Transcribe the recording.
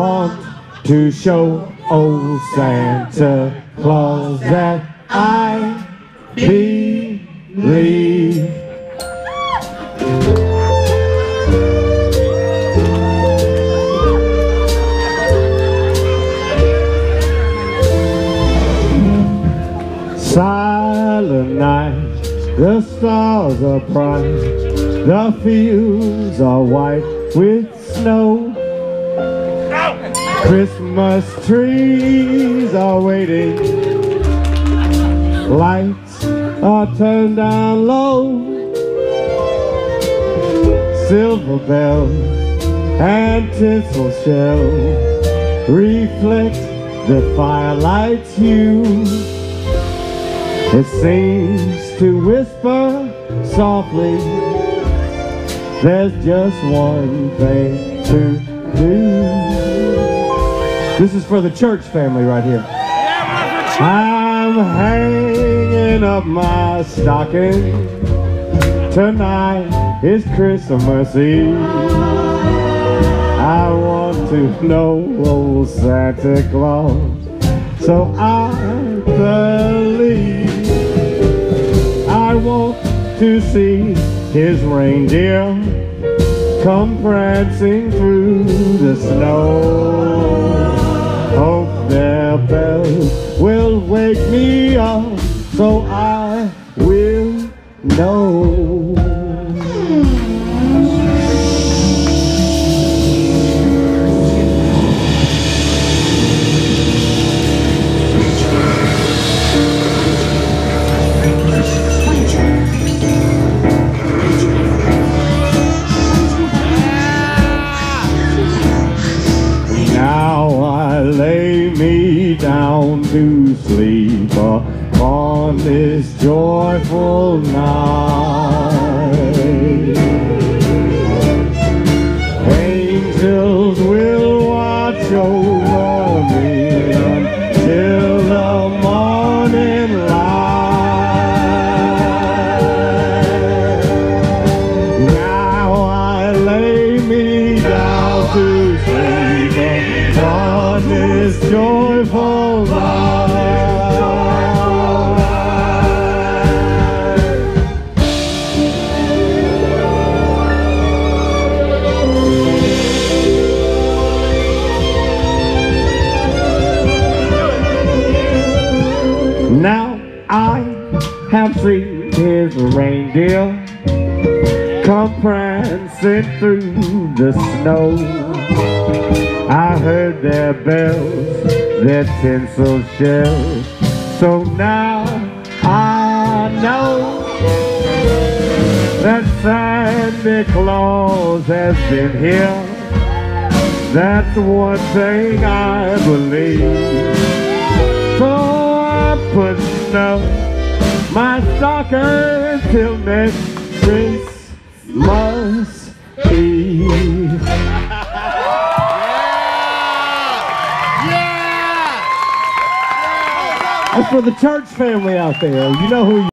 to show old Santa Claus that I believe. Silent night, the stars are bright, the fields are white with snow. Christmas trees are waiting, lights are turned down low. Silver bells and tinsel shells reflect the firelight's hue. It seems to whisper softly There's just one thing to do This is for the church family right here. I'm hanging up my stocking. Tonight is Christmas Eve. I want to know old Santa Claus. So I believe I want to see his reindeer come prancing through the snow. Hope their bells will wake me up so I will know. Upon this joyful night. Angels will watch over me until the morning light. Now I lay me down to sleep upon this joyful Now I have seen his reindeer come prancing through the snow. I heard their bells, their tinsel shells. So now I know that Santa Claus has been here. That's one thing I believe. So I put snow my stocking till next Christmas Eve. That's for the church family out there. You know who you